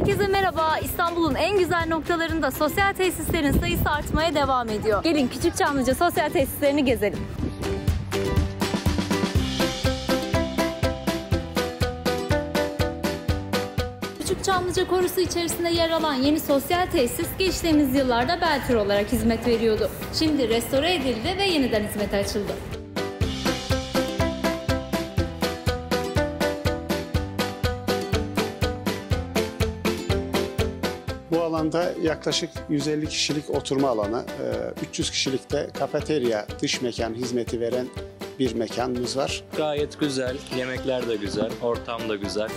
Herkese merhaba. İstanbul'un en güzel noktalarında sosyal tesislerin sayısı artmaya devam ediyor. Gelin Küçükçamlıca sosyal tesislerini gezelim. Küçükçamlıca korusu içerisinde yer alan yeni sosyal tesis geçtiğimiz yıllarda Beltür olarak hizmet veriyordu. Şimdi restore edildi ve yeniden hizmete açıldı. Bu alanda yaklaşık 150 kişilik oturma alanı, e, 300 kişilikte kafeterya, dış mekan hizmeti veren bir mekanımız var. Gayet güzel, yemekler de güzel, ortam da güzel.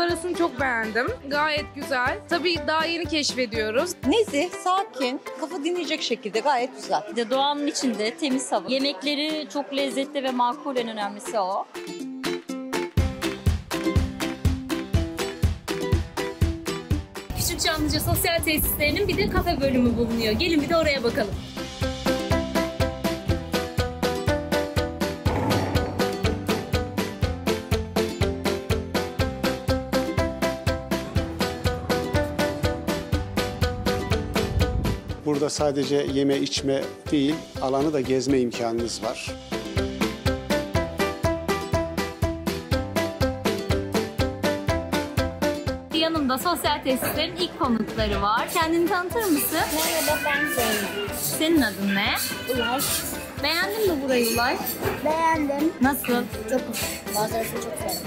Manzarasını çok beğendim. Gayet güzel. Tabii daha yeni keşfediyoruz. Nezih, sakin, kafa dinleyecek şekilde gayet güzel. Bir de doğanın içinde temiz hava. Yemekleri çok lezzetli ve makul en önemlisi o. Küçükçamlıca sosyal tesislerinin bir de kafe bölümü bulunuyor. Gelin bir de oraya bakalım. Burada sadece yeme içme değil, alanı da gezme imkanınız var. Yanımda sosyal tesislerin ilk konutları var. Kendini tanıtır mısın? Merhaba ben Zeynep. Senin adın ne? Ulaş. Beğendin mi burayı Ulay? Beğendim. Nasıl? Çok hoş. Manzarasını çok sevdim.